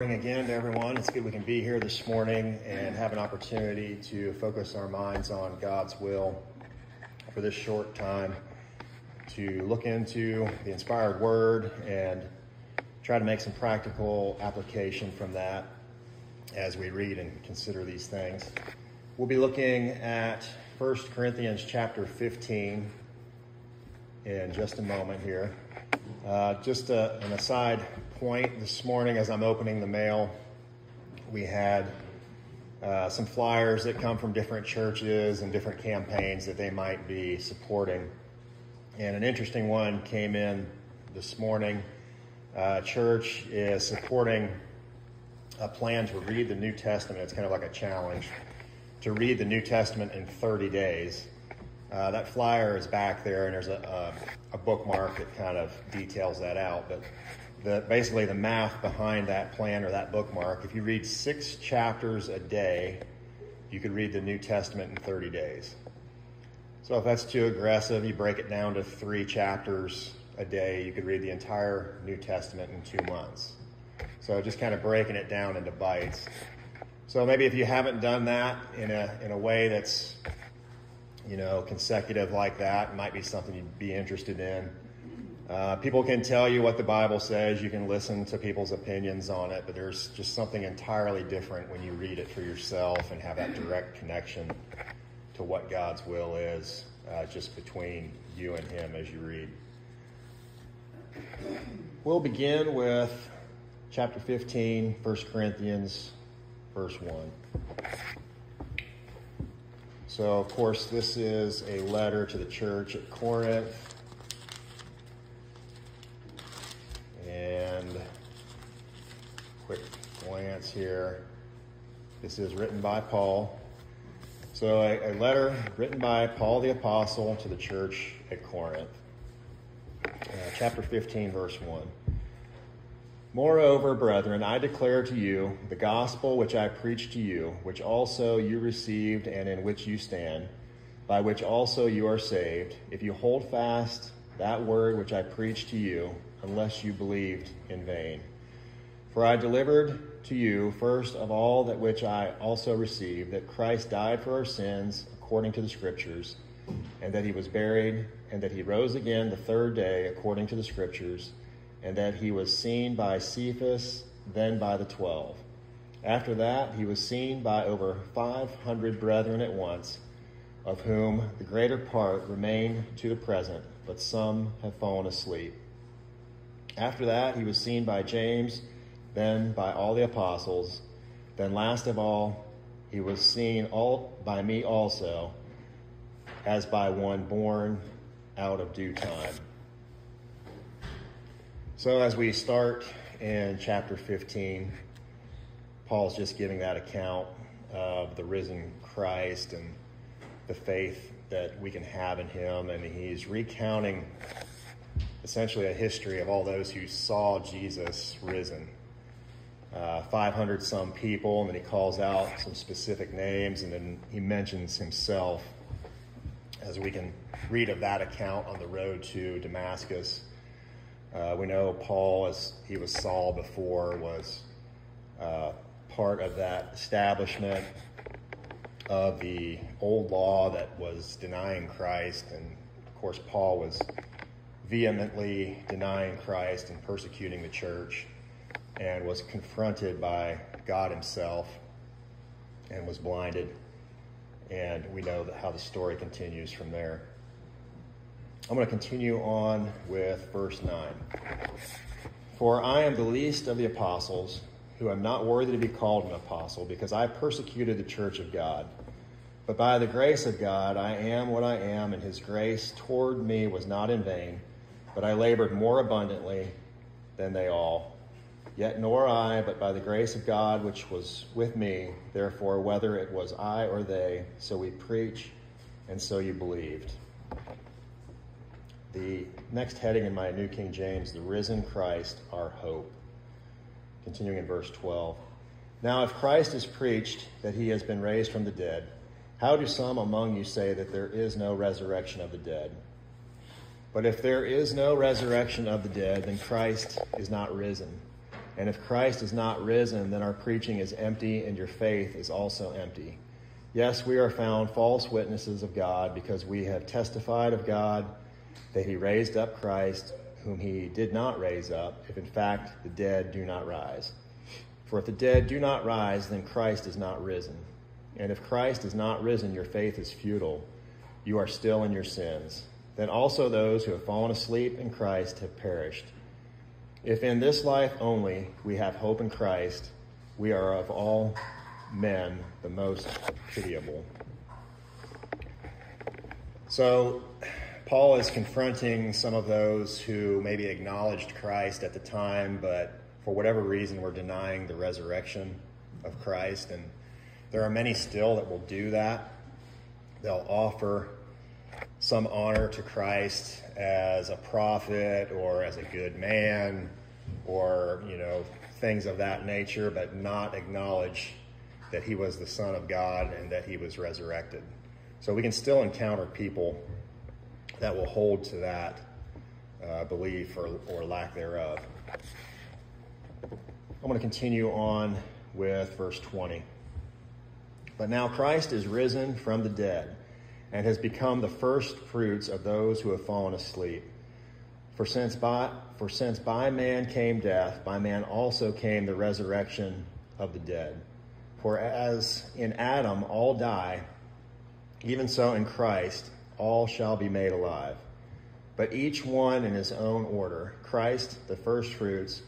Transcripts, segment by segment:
morning again to everyone. It's good we can be here this morning and have an opportunity to focus our minds on God's will for this short time to look into the inspired word and try to make some practical application from that as we read and consider these things. We'll be looking at 1 Corinthians chapter 15 in just a moment here. Uh, just a, an aside point this morning as I'm opening the mail, we had uh, some flyers that come from different churches and different campaigns that they might be supporting. And an interesting one came in this morning. Uh, church is supporting a plan to read the New Testament. It's kind of like a challenge to read the New Testament in 30 days. Uh, that flyer is back there, and there's a, a, a bookmark that kind of details that out. But the, basically the math behind that plan or that bookmark. If you read six chapters a day, you could read the New Testament in 30 days. So if that's too aggressive, you break it down to three chapters a day. You could read the entire New Testament in two months. So just kind of breaking it down into bites. So maybe if you haven't done that in a in a way that's you know consecutive like that, might be something you'd be interested in. Uh, people can tell you what the Bible says. You can listen to people's opinions on it, but there's just something entirely different when you read it for yourself and have that direct connection to what God's will is uh, just between you and Him as you read. We'll begin with chapter 15, 1 Corinthians, verse 1. So, of course, this is a letter to the church at Corinth. And quick here. This is written by Paul. So, a, a, letter written by Paul the Apostle to the church at Corinth. Uh, chapter 15, verse 1. Moreover, brethren, I declare to you the gospel which I preached to you, which also you received and in which you stand, by which also you are saved, if you hold fast that word which I preached to you unless you believed in vain. For I delivered to you first of all that which I also received, that Christ died for our sins according to the Scriptures, and that he was buried, and that he rose again the third day according to the Scriptures, and that he was seen by Cephas, then by the twelve. After that, he was seen by over five hundred brethren at once, of whom the greater part remain to the present, but some have fallen asleep. After that, he was seen by James, then by all the apostles. Then, last of all, he was seen all by me also, as by one born out of due time. So, as we start in chapter 15, Paul's just giving that account of the risen Christ and the faith that we can have in him, and he's recounting essentially a history of all those who saw Jesus risen. Uh, 500 some people, and then he calls out some specific names, and then he mentions himself as we can read of that account on the road to Damascus. Uh, we know Paul, as he was Saul before, was uh, part of that establishment of the old law that was denying Christ, and of course, Paul was vehemently denying Christ and persecuting the church and was confronted by God himself and was blinded. And we know how the story continues from there. I'm going to continue on with verse 9. For I am the least of the apostles, who am not worthy to be called an apostle, because I persecuted the church of God. But by the grace of God, I am what I am, and his grace toward me was not in vain but I labored more abundantly than they all. Yet nor I, but by the grace of God which was with me. Therefore, whether it was I or they, so we preach, and so you believed. The next heading in my New King James, the risen Christ, our hope. Continuing in verse 12. Now, if Christ is preached that he has been raised from the dead, how do some among you say that there is no resurrection of the dead? But if there is no resurrection of the dead, then Christ is not risen. And if Christ is not risen, then our preaching is empty and your faith is also empty. Yes, we are found false witnesses of God because we have testified of God that he raised up Christ, whom he did not raise up, if in fact the dead do not rise. For if the dead do not rise, then Christ is not risen. And if Christ is not risen, your faith is futile. You are still in your sins. Then also those who have fallen asleep in Christ have perished. If in this life only we have hope in Christ, we are of all men the most pitiable. So, Paul is confronting some of those who maybe acknowledged Christ at the time, but for whatever reason were denying the resurrection of Christ. And there are many still that will do that. They'll offer some honor to Christ as a prophet or as a good man or, you know, things of that nature, but not acknowledge that he was the Son of God and that he was resurrected. So we can still encounter people that will hold to that uh, belief or, or lack thereof. I'm going to continue on with verse 20. But now Christ is risen from the dead and has become the first fruits of those who have fallen asleep. For since by, for since by man came death, by man also came the resurrection of the dead. For as in Adam all die, even so in Christ all shall be made alive. But each one in his own order Christ the firstfruits,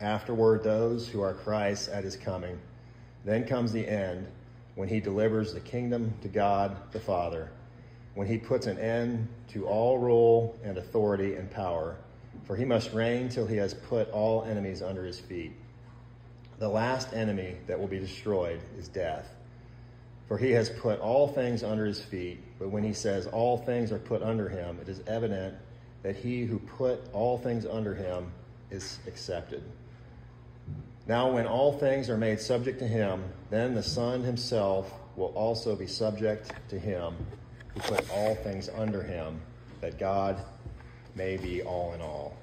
afterward those who are Christ at his coming. Then comes the end when he delivers the kingdom to God the Father, when he puts an end to all rule and authority and power, for he must reign till he has put all enemies under his feet. The last enemy that will be destroyed is death. For he has put all things under his feet, but when he says all things are put under him, it is evident that he who put all things under him is accepted. Now, when all things are made subject to him, then the Son himself will also be subject to him who put all things under him, that God may be all in all.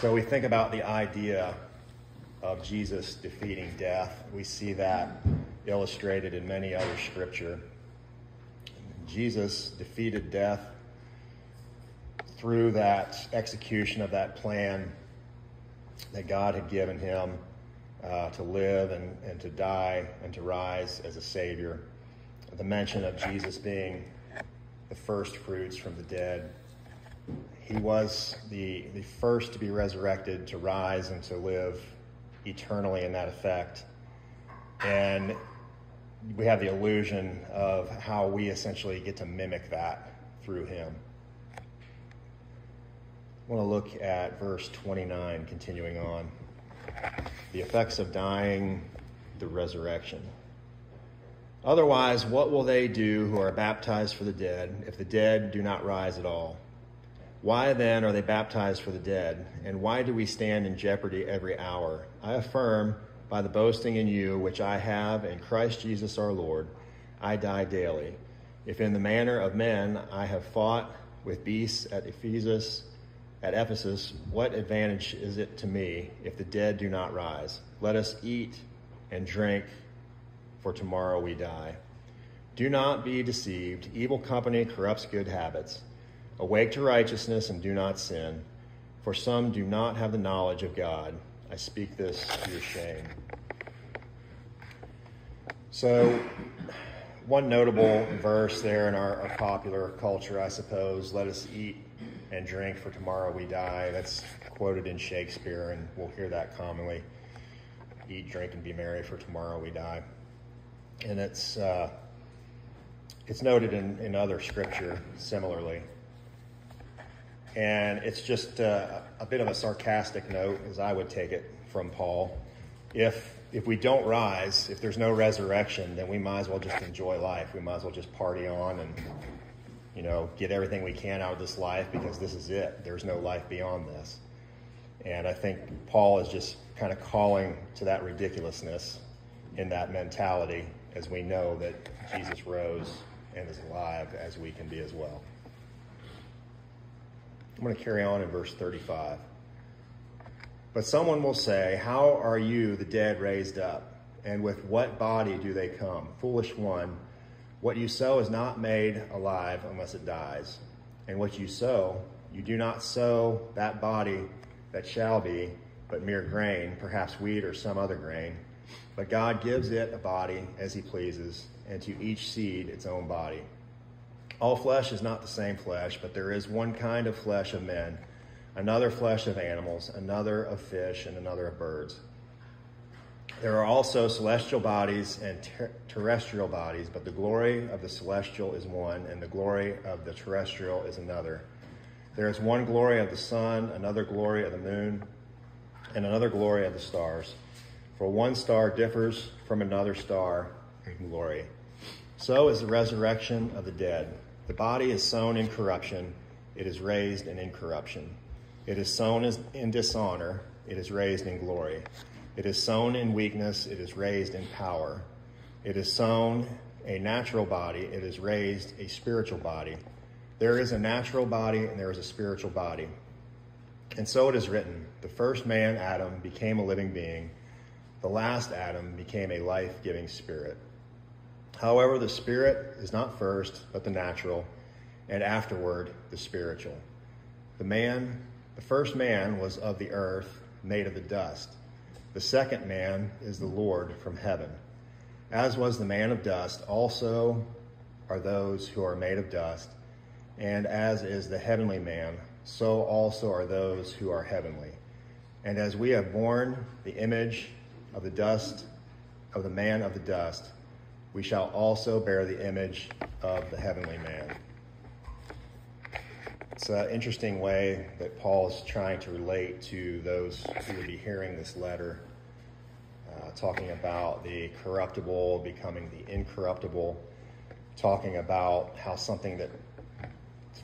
So we think about the idea of Jesus defeating death. We see that illustrated in many other scripture. Jesus defeated death through that execution of that plan that God had given him uh, to live and, and to die and to rise as a Savior. The mention of Jesus being the first fruits from the dead he was the, the first to be resurrected, to rise and to live eternally in that effect. And we have the illusion of how we essentially get to mimic that through him. I want to look at verse 29, continuing on. The effects of dying, the resurrection. Otherwise, what will they do who are baptized for the dead if the dead do not rise at all? Why then are they baptized for the dead? And why do we stand in jeopardy every hour? I affirm by the boasting in you which I have in Christ Jesus our Lord, I die daily. If in the manner of men I have fought with beasts at Ephesus, at Ephesus, what advantage is it to me if the dead do not rise? Let us eat and drink, for tomorrow we die. Do not be deceived. Evil company corrupts good habits. Awake to righteousness and do not sin, for some do not have the knowledge of God. I speak this to your shame. So, one notable verse there in our, our, popular culture, I suppose, let us eat and drink, for tomorrow we die. That's quoted in Shakespeare, and we'll hear that commonly. Eat, drink, and be merry, for tomorrow we die. And it's, uh, it's noted in, in other scripture similarly. And it's just uh, a bit of a sarcastic note, as I would take it from Paul. If if we don't rise, if there's no resurrection, then we might as well just enjoy life. We might as well just party on and you know get everything we can out of this life because this is it. There's no life beyond this. And I think Paul is just kind of calling to that ridiculousness in that mentality as we know that Jesus rose and is alive as we can be as well. I'm going to carry on in verse 35. But someone will say, How are you, the dead, raised up? And with what body do they come? Foolish one, what you sow is not made alive unless it dies. And what you sow, you do not sow that body that shall be, but mere grain, perhaps wheat or some other grain. But God gives it a body as he pleases, and to each seed its own body. All flesh is not the same flesh, but there is one kind of flesh of men another flesh of animals, another of fish, and another of birds. There are also celestial bodies and ter- terrestrial bodies, but the glory of the celestial is one, and the glory of the terrestrial is another. There is one glory of the sun, another glory of the moon, and another glory of the stars. For one star differs from another star in glory. So is the resurrection of the dead. The body is sown in corruption, it is raised in incorruption. It is sown in dishonor, it is raised in glory. It is sown in weakness, it is raised in power. It is sown a natural body, it is raised a spiritual body. There is a natural body and there is a spiritual body. And so it is written the first man, Adam, became a living being, the last Adam became a life giving spirit. However, the spirit is not first, but the natural, and afterward the spiritual. The man the first man was of the earth, made of the dust. The second man is the Lord from heaven. As was the man of dust, also are those who are made of dust. And as is the heavenly man, so also are those who are heavenly. And as we have borne the image of the dust of the man of the dust, we shall also bear the image of the heavenly man. It's an interesting way that Paul is trying to relate to those who would be hearing this letter, uh, talking about the corruptible becoming the incorruptible, talking about how something that,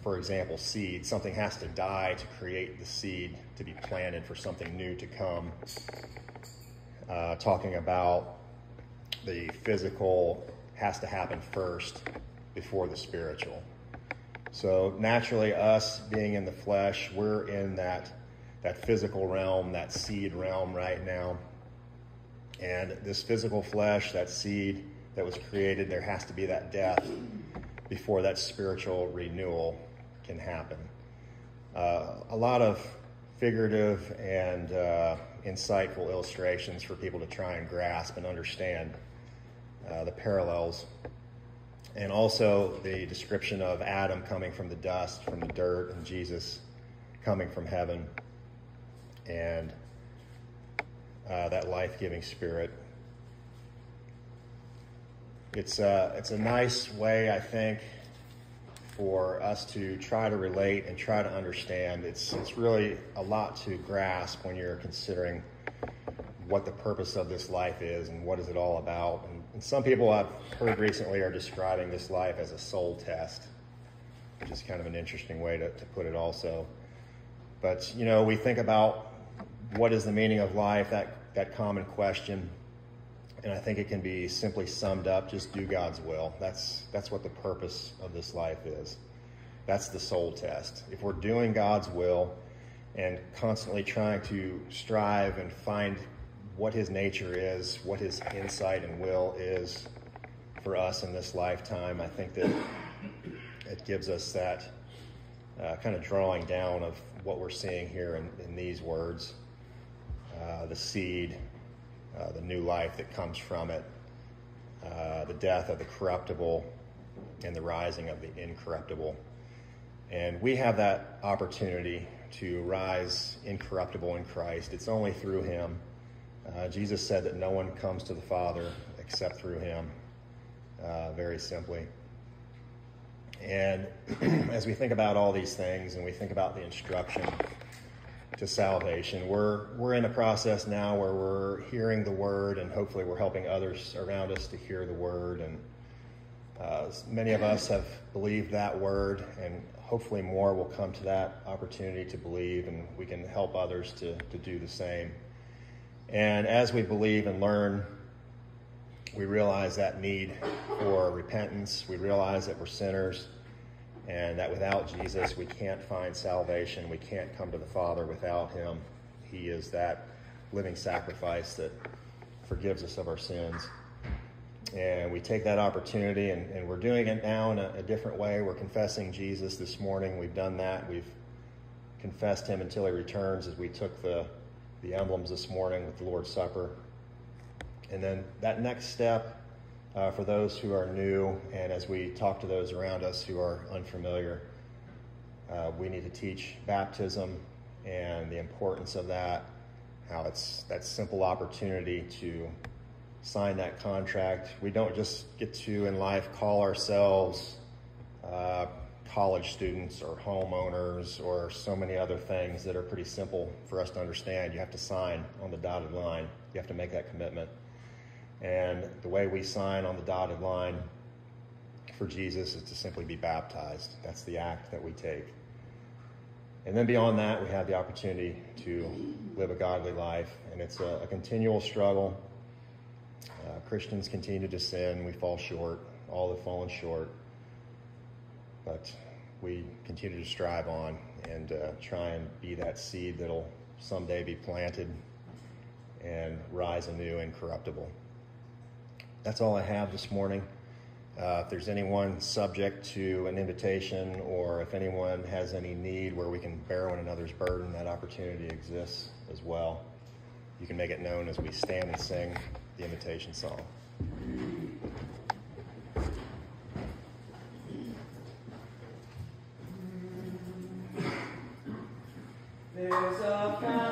for example, seed, something has to die to create the seed to be planted for something new to come. Uh, talking about the physical has to happen first before the spiritual. So naturally, us being in the flesh, we're in that that physical realm, that seed realm right now. And this physical flesh, that seed that was created, there has to be that death before that spiritual renewal can happen. Uh, a lot of figurative and uh, insightful illustrations for people to try and grasp and understand uh, the parallels and also the description of Adam coming from the dust, from the dirt, and Jesus coming from heaven, and uh, that life giving spirit. It's a, it's a nice way, I think, for us to try to relate and try to understand. It's, it's really a lot to grasp when you're considering what the purpose of this life is and what is it all about. And, and some people I've heard recently are describing this life as a soul test, which is kind of an interesting way to, to put it also. But, you know, we think about what is the meaning of life, that, that common question. And I think it can be simply summed up just do God's will. That's, that's what the purpose of this life is. That's the soul test. If we're doing God's will and constantly trying to strive and find what his nature is, what his insight and will is for us in this lifetime. I think that it gives us that uh, kind of drawing down of what we're seeing here in, in these words uh, the seed, uh, the new life that comes from it, uh, the death of the corruptible, and the rising of the incorruptible. And we have that opportunity to rise incorruptible in Christ. It's only through him. Uh, Jesus said that no one comes to the Father except through him, uh, very simply. And as we think about all these things and we think about the instruction to salvation, we're, we're in a process now where we're hearing the word and hopefully we're helping others around us to hear the word. And uh, many of us have believed that word, and hopefully more will come to that opportunity to believe, and we can help others to, to do the same. And as we believe and learn, we realize that need for repentance. We realize that we're sinners and that without Jesus, we can't find salvation. We can't come to the Father without Him. He is that living sacrifice that forgives us of our sins. And we take that opportunity, and, and we're doing it now in a, a different way. We're confessing Jesus this morning. We've done that. We've confessed him until he returns as we took the, the emblems this morning with the Lord's Supper. And then that next step uh, for those who are new, and as we talk to those around us who are unfamiliar, uh, we need to teach baptism and the importance of that, how it's that simple opportunity to sign that contract. We don't just get to in life call ourselves uh, college students or homeowners or so many other things that are pretty simple for us to understand. You have to sign on the dotted line, you have to make that commitment. And the way we sign on the dotted line for Jesus is to simply be baptized. That's the act that we take. And then beyond that, we have the opportunity to live a godly life. And it's a, a continual struggle. Uh, Christians continue to sin. We fall short. All have fallen short. But we continue to strive on and uh, try and be that seed that'll someday be planted and rise anew incorruptible. That's all I have this morning. Uh, if there's anyone subject to an invitation or if anyone has any need where we can bear one another's burden, that opportunity exists as well. You can make it known as we stand and sing the invitation song. is a family.